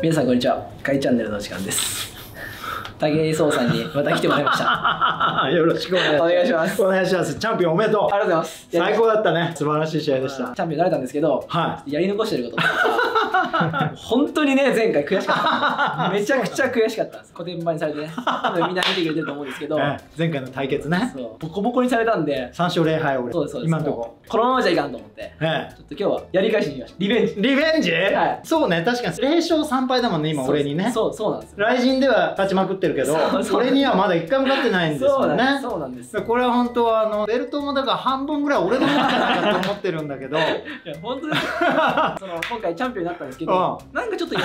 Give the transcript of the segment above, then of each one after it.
皆さんこんにちは。かいチャンネルの時間です。武井壮さんにまた来てもらいました。よろしくお願いします。お願いします。チャンピオンおめでとう。ありがとうございます。最高だったね。素晴らしい試合でした。チャンピオンになれたんですけど、はやり残してることが 本当にね前回悔しかった めちゃくちゃ悔しかったんですコテンパンにされてねみんな見てくれてると思うんですけど、ええ前回の対決ね。そうボコボコにされたんで3勝0敗俺。そうですそうです今のとこ。このままじゃいかんと思ってえちょっと今日はやり返しに来ましたリベンジえ。リベンジ、はいそうね、確かに0勝3敗だもんね、今俺にね。そうそうなんですよ雷神では勝ちまくってるけどそう、そう。俺にはまだ1回も勝ってないんですよね。そうなんですこれは本当はあのベルトもだから半分ぐらい俺のもんじゃないかと思ってるんだけど。いや本当ですよ。その今回チャンピオンになったんですけどなんかちょっと喜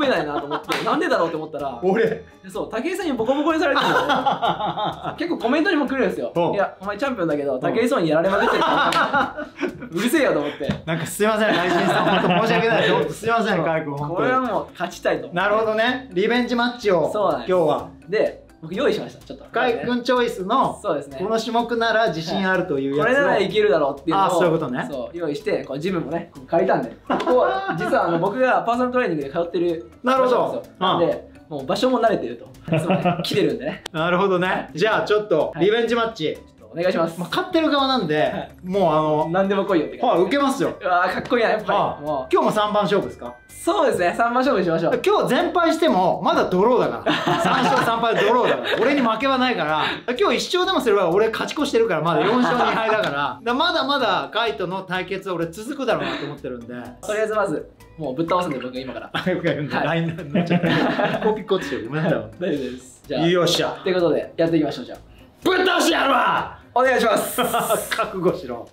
べないなと思って なんでだろうって思ったら俺。そう武井さんにボコボコにされてるの結構コメントにも来るんですよ。う。んいやお前チャンピオンだけど武井壮にやられまくってるからうるせえよと思って。なんかすいません雷神さん本当申し訳ないですすいませんカイ君本これはもう勝ちたいとなるほどねリベンジマッチを今日はで僕用意しましたちょっと。カイ君チョイスのそうですね。この種目なら自信あるというやつを。これならいけるだろうっていうのをあそういうことね。そう用意してこうジムもねここ借りたんで。ここ 実はあの僕がパーソナルトレーニングで通ってるなるほど。場所なんですよ。なんでもう場所も慣れてると。ね。来てるんでね。なるほどね。じゃあちょっとはい。リベンジマッチ、ちょっとお願いします。まあ、勝ってる側なんで、はい。もうあの何でも来いよってはい感じ受けますよ。うわーかっこいいなやっぱはりも今日も3番勝負ですか？うそうですね3番勝負しましょう。今日全敗してもまだドローだから。3勝3敗ドローだから。俺に負けはないから。今日1勝でもすれば俺勝ち越してるからまだ4勝2敗だから。だからまだまだカイトの対決は俺続くだろうなと思ってるんで。とりあえずまずもうぶっ倒すんで僕今から。はい LINE になっちゃったピコピコってごめんなさい。大丈夫です。じゃあよっしゃ。ということでやっていきましょうじゃあ。ぶっ倒してやるわお願いします。覚悟しろ。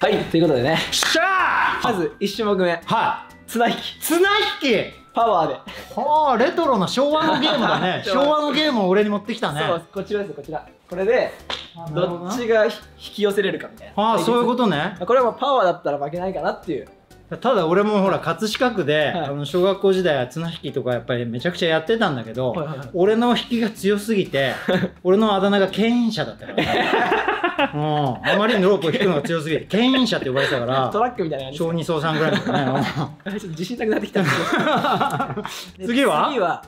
はいということでね。しゃまず1種目目。ーはい。綱引き。綱引き？パワーで。はあレトロな昭和のゲームだね。昭和のゲームを俺に持ってきたね。そうこちらですこちら。これでどな。っちが引き寄せれるかみたいな。ああそういうことね。とこれはパワーだったら負けないかなっていうただ俺もほら葛飾区で、はい。あの小学校時代は綱引きとかやっぱりめちゃくちゃやってたんだけど、はいはいはい。俺の引きが強すぎて 俺のあだ名が牽引者だったから。ね、うん、あまりにロープを引くのが強すぎて牽引者って呼ばれてたから トラックみたいな感じ小児総さんぐらいのねちょっと自信なくなってきたんです次は？次は？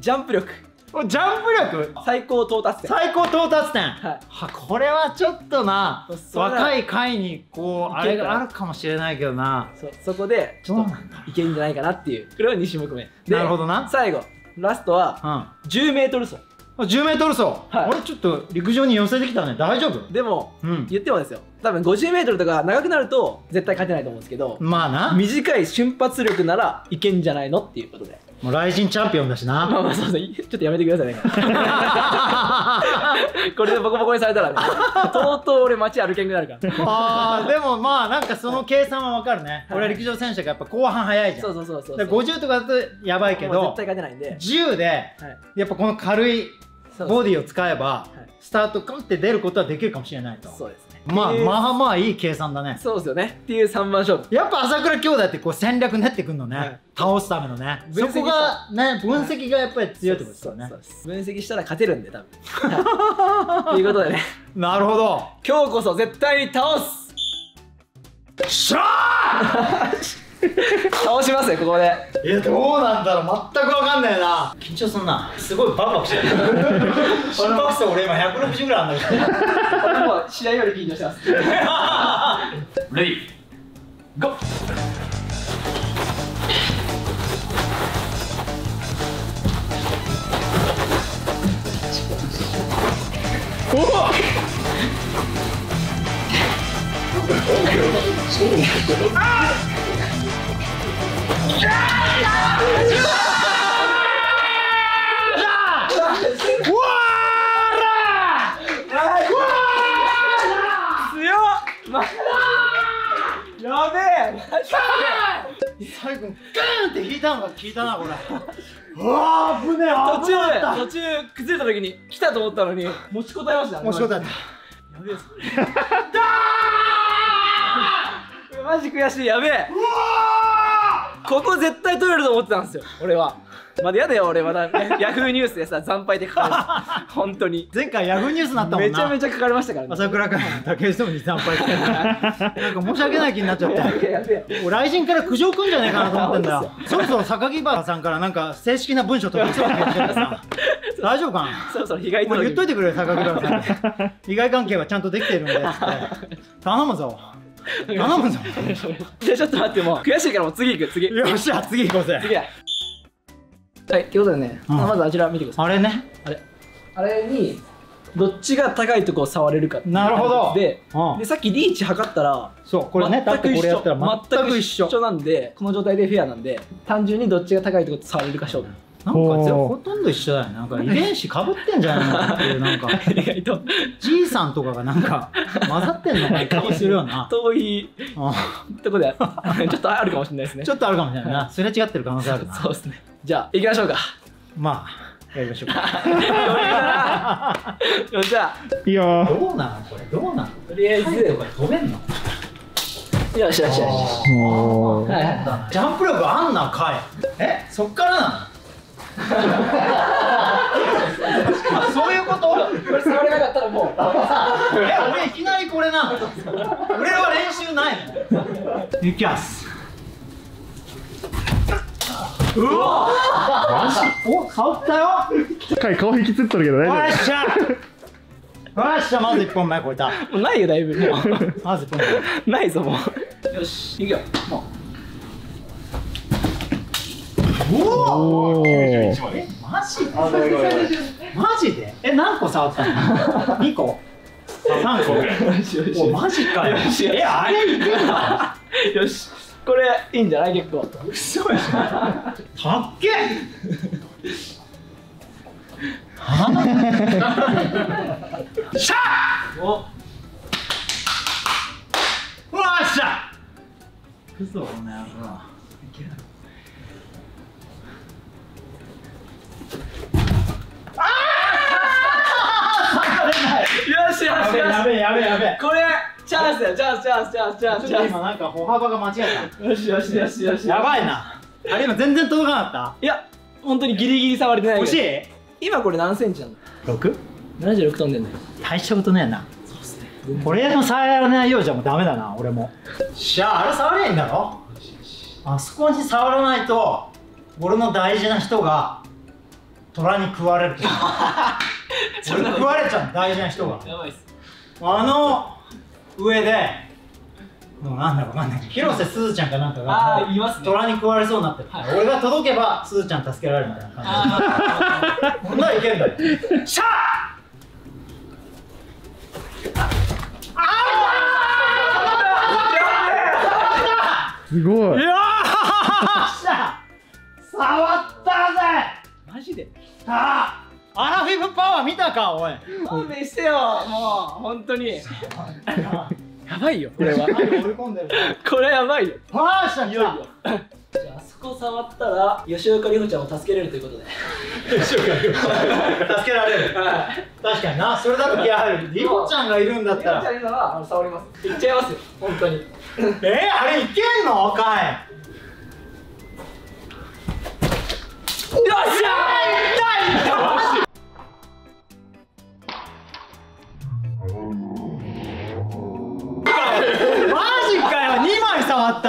ジャンプ力。うんジャンプ力。最高到達点。最高到達点、はい。はこれはちょっとな若い回にこうあれがあるかもしれないけどな。そこでちょっといけるんじゃないかなっていう。これは2種目目。でなるほどな。最後。ラストはうん。10メートル走。10メートル走、はい。俺ちょっと陸上に寄せてきたね。大丈夫？でもうん。言ってもですよ多分50メートルとか長くなると絶対勝てないと思うんですけどまあな。短い瞬発力ならいけんじゃないのっていうことで。もう雷神チャンピオンだしな。まあまあそうそう。ちょっとやめてくださいね。これでボコボコにされたらね。とうとう俺街歩けんくなるから。あーでもまあなんかその計算はわかるね、はい。俺陸上選手がやっぱ後半早いじゃん。そうそうそうそうで50とかだとやばいけど絶対勝てないんで、10ではい、やっぱこの軽いそうボディを使えばはい。スタートカンって出ることはできるかもしれないと。そうですねまあまあまあいい計算だね。そうですよね。っていう3番勝負。やっぱ朝倉兄弟ってこう戦略練ってくんのね、はい。倒すためのね。そこがね分析がやっぱり強いってことですよね。分析したら勝てるんで多分。はい。ということでね。なるほど。今日こそ絶対に倒す。しゃ 倒しますよここで。ーいやどうなんだろう。全くわかんないな。緊張すんな。すごいバクバクしてる。心拍数俺今160ぐらいあるんだけど俺もう試合より緊張してます。レディーゴー。うわ強っ。ま やべえマジー最後にガーンって引いたのが効いたなこれうわー危ねえ途危なかった途中崩れた時に来たと思ったのに持ちこたえましたね面白かったやべえそれマジ悔しいやべえうわここ絶対取れると思ってたんですよ。俺は。まだやだよ俺まだ。ヤフーニュースでさ惨敗で書かれた本当に。前回ヤフーニュースになったもんな。めちゃめちゃ書かれましたからね。朝倉海の竹内智に参拝してなんか申し訳ない気になっちゃって。やべえや。べえ俺来人から苦情くんじゃねえかなと思ってんだよ。そろそろ榊原さんからなんか正式な文書取りそうって言ってるさ大丈夫かな？そろそろ被害もう届言っといてくれよ榊原さん。に利害関係はちゃんとできてるんでっつって。頼むぞ頼むぞじゃあちょっと待ってもう悔しいからもう次行く次。よっしゃ次行こうぜ。次だ。はいということでね、うん。まずあちら見てください。あれね。あれ。あれにどっちが高いとこを触れるかなるほど。でうん。でさっきリーチ測ったらそうこれねだってこれやったら全く一緒。全くなんでこの状態でフェアなんで単純にどっちが高いところ触れるか勝負なんかほとんど一緒だよね。なんか遺伝子かぶってんじゃないのっていうなんか。意外とじいさんとかがなんか混ざってんのかな気するよな。遠いうんとこでちょっとあるかもしれないですね。ちょっとあるかもしれないな。すれ違ってる可能性あるな。そうですね。じゃあ行きましょうか。まあやりましょうか。よっしゃ。いいよ。どうなのこれ？どうなの？とりあえず。飛べんの？よしよしよしもう。はいはい。ジャンプ力あんなかいえ？そっからなの？あそういうこと？これ触れなかったらもう。え俺いきなりこれな。の俺は練習ない。のいきます。うわ！マジお触ったよ。かい顔引きつっとるけどよ大丈っしゃ。よっしゃまず1本目超えた。もうないよだいぶ。もう。まず1本目ないぞもう。よし行くよ。もお夫おおー。えマジで？マジでえ何個触ったの ?2 個 ?3 個？おマジかよ。えあれ？いけんのよし。これいいんじゃない？結構。嘘やたっけしゃおうわっしゃ嘘この野郎よしよしよし。やべえやべえやべえ。これチャンスだよチャンスチャンスチャンスチャンス。ちょっと今なんか歩幅が間違えスよしよしよしよし。たやばいな。あれ今全然届かなかいや本当にギリギリ触れてないった惜しい？今これ何センチなの 6? 76飛んでんだよ。大したことねえなこれでも触らないようじゃもうダメだな俺も。しゃああれ触れないんだろ？あそこに触らないと俺の大事な人が虎に食われる 俺食われちゃう大事な人が。やばいっす。あの上でもうなんだろうなんだろう広瀬すずちゃんかなんかがあーいますね。虎に食われそうになってる、はい。俺が届けばすずちゃん助けられるみたいな感あじこんなんいけんだよ。しゃあすごい。よー！しゃ触ったぜ！ーマジで？あアラフィフパワー見たかおい。勘弁してよもう本当に。やばいよこれは。これやばいよ。パーしゃいよいよじゃああそこ触ったら吉岡里帆ちゃんを助けれるということで。助けられる。はい。確かにな。それだと気合入る。リコちゃんがいるんだったら。里帆ちゃんいるならあの触ります。いっちゃいますよ本当に。よえー、あれいけんの？かいっしゃマジかよ2枚触った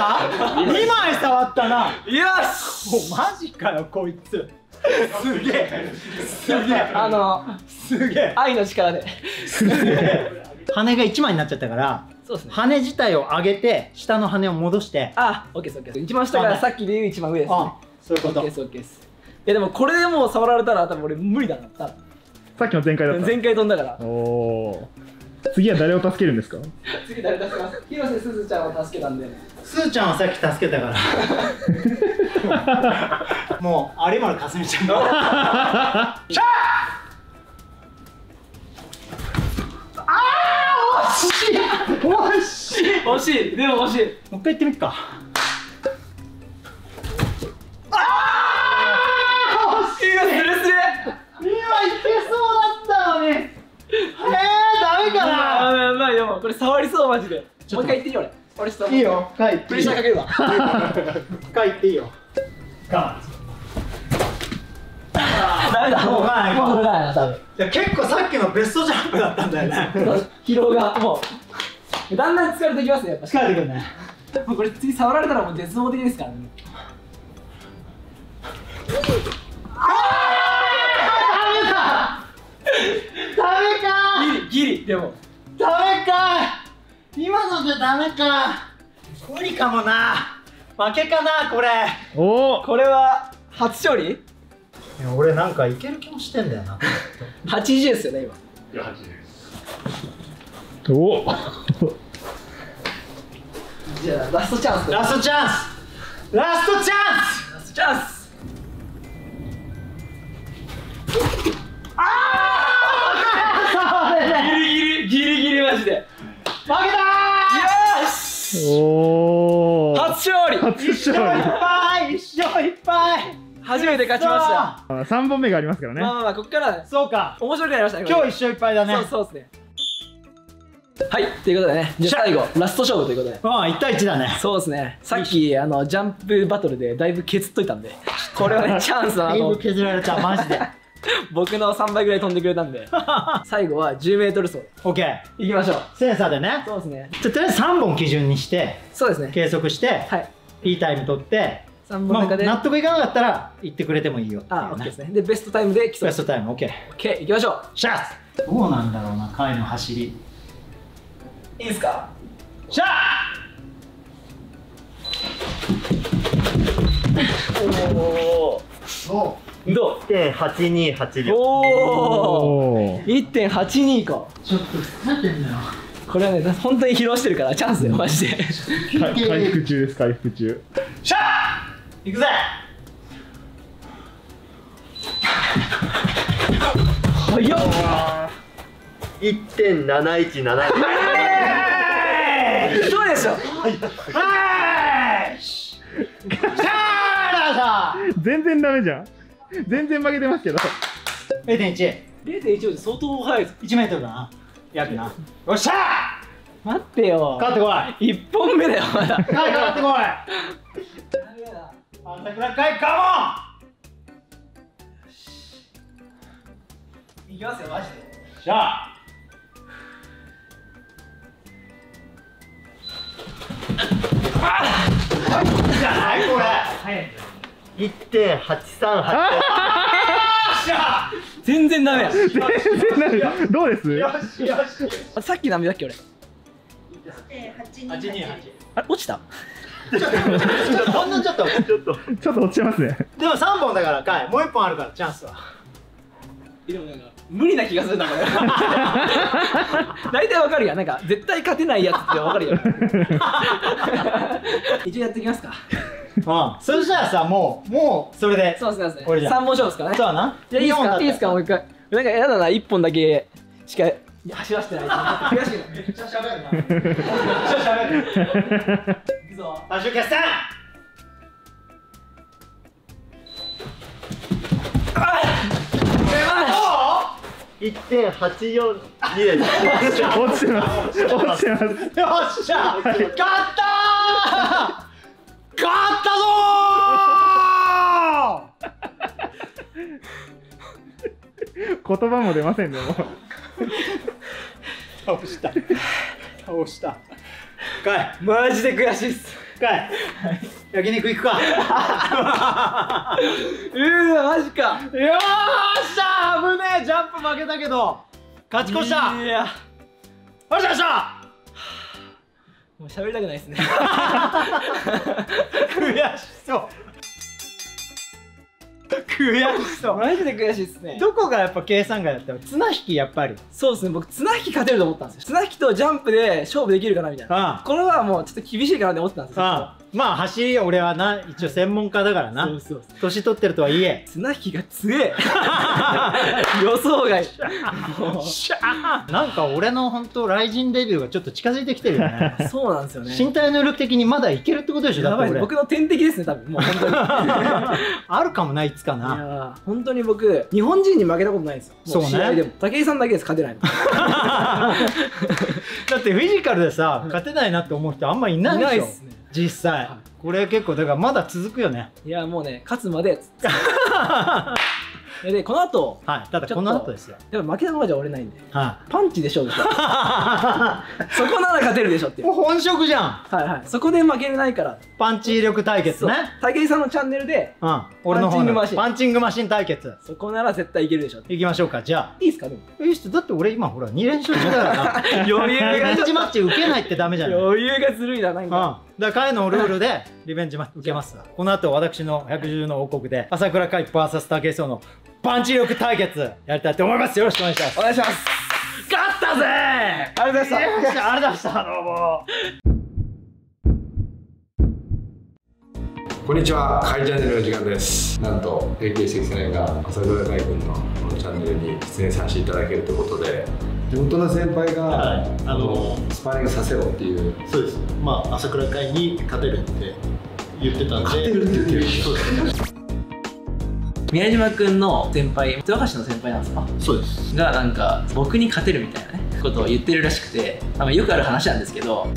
?2 枚触ったな。よしおマジかよこいつ。すげえ。すげえ。あのすげえ。愛の力で。羽が1枚になっちゃったからそうですね。羽自体を上げて下の羽を戻して。あオッケーですオッケーです。一番下からさっきで言う一番上ですね。あそういうこと。オッケーですオッケーです。いやでもこれでもう触られたら多分俺無理だな。多分さっきの前回だった。前回飛んだから。おおー。次は誰を助けるんですか？次誰助けます？広瀬すずちゃんを助けたんで。すーちゃんはさっき助けたから。もう有村架純ちゃん。がしゃあ惜しい！惜しい。惜しい。でも惜しい。もう一回行ってみっかもこれ触りそうマジで。もう一回言っていい俺。これちょっといいよ。かいプレッシャーかけるわ。かいっていいよ。かダメだ。もうないもうない。な多分いや結構さっきのベストジャンプだったんだよね。疲労がもう。だんだん疲れてきますねやっぱ。疲れてくるね。もうこれ次触られたらもう絶望的ですからね。ダメか。ギリギリでもダメか。今のでダメか。無理かもな。負けかなこれ。お。おこれは初勝利？いや俺なんかいける気もしてんだよな。80ですよね今。お。じゃあラストチャンス。ラストチャンス。ラストチャンス。ラストチャンスリギリギリマジで。負けたよし。おお初勝利。初勝勝利。いっぱい一勝いっぱい初めて勝ちました。あ三本目がありますからね。まあまあまあここからそうか。面白くなりましたね今日一勝いっぱいだね。そうそうですね。はいということでね。じゃあ最後ラスト勝負ということで。うん1対1だね。そうですね。さっきあのジャンプバトルでだいぶ削っといたんでこれはねチャンスだなだいぶ削られたマジで僕の3倍ぐらい飛んでくれたんで 最後は 10m 走。OK いきましょう。センサーでね。そうですね。じゃあとりあえず3本基準にしてそうですね。計測してはい。P タイム取って3本まあの中で、納得いかなかったら言ってくれてもいいよっていうあ、オッケーですね。で、ベストタイムで競う。ベストタイム OK オッケー、行きましょシャツ。どうなんだろうな回の走り。う。いいですか？シャおおー。ど1.828う秒おおー !1.82 か。ちょっと疲れてんだよ。これはね、本当に疲労してるから、チャンスだよ、マジで。回復中です回復中。シャー行くぜ！早っ。1.717嘘でしょ。はい。シャーラ全然ダメじゃん 全然負けてますけどー0.1 ?0.15 で相当早いです。1メートルだな約なよっしゃ待ってよー。勝ってこい1本目だよ、まだ。はい勝ってこい朝倉海カいきますよ、マジで。モンしゃあ1.838しゃ全然ダメや。全然ダメ。どうです？よしよしあさっき何秒だっけ、俺。828あれ、落ちた？ほんのちょっとちょっとちょっと落ちてますね。でも3本だからかいもう1本あるからチャンスは。でもなんか無理な気がするなこれ。大体わかるやん。なんか絶対勝てないやつってわかるよ 一応やっていきますかうん。そしたらさもうもうそれでそうですねそうですこれじゃん。ね三本勝負ですからね。そうだな。じゃあいいったかいいですか？もう一回。なんかやだな一本だけしか走らせてない悔しいな。めっちゃ喋るな。めっちゃ喋る。いくぞ。最初決戦。1.842で。す 落ちてます。落ちてます。よっしゃ。勝ったー勝ったぞ 言葉も出ませんねもう。ー倒した。倒した。かいマジで悔しいっす。かい焼肉行くか。うーわマジか。よーっしゃ危ねえ。ジャンプ負けたけど。勝ち越した。いや。よっしゃよっしゃもう喋りたくないですね。悔しそう。悔しそう。マジで悔しいっすね。どこがやっぱ計算外だったの？綱引きやっぱり。そうですね。僕綱引き勝てると思ったんですよ。綱引きとジャンプで勝負できるかなみたいな。これはもうちょっと厳しいかなって思ってたんですよまあ走り俺はな一応専門家だからな。年取ってるとはいえ。綱引きが強え。予想外。もなんか俺の本当雷神デビューがちょっと近づいてきてるよね。う そうなんですよね。身体能力的にまだいけるってことでしょ？だやばい。僕の天敵ですね多分。もう本当に。い あるかもないつかな。本当に僕日本人に負けたことないんですよ。もそう合でも。武井さんだけです勝てないの。だってフィジカルでさ勝てないなって思う人あんまいないでしょ。いないっすね実際、はこれ結構だからまだ続くよね。いやもうね勝つまで。でこの後。はい。ただこの後ですよ。やっぱ負けたままじゃ折れないんで。はパンチで勝負しよう。い そこなら勝てるでしょっていう。本職じゃん。はいはい。そこで負けれないから。パンチ力対決ね。武井さんのチャンネルでうん。俺の方のパンチングマシン。パンチングマシン対決。そこなら絶対いけるでしょいきましょうかじゃいいっすかでも。あいいっすだって俺今ほら2連勝中だからな。余裕がンジマッチ受けないってダメじゃない？余裕がずるいななんうん、かだから彼のルールでリベンジマッチ受けますわ。この後私の百獣の王国で朝倉海 VS 武井壮のパンチ力対決やりたいと思います。よろしくお願いします。お願いします。勝ったぜ！ありがとうございましたありがとうございましたどうもこんにちは、カイチャンネルの時間です。なんと、AK69 が朝倉海君のこのチャンネルに出演させていただけるということで、地元の先輩が、はいあのスパーリングさせろっていう、そうです。まあ朝倉海に勝てるって言ってたんで。勝てるって言ってる。そうです。宮島くんの先輩豊橋の先輩なんですか？そうです。がなんか僕に勝てるみたいなねことを言ってるらしくて、まあ、よくある話なんですけど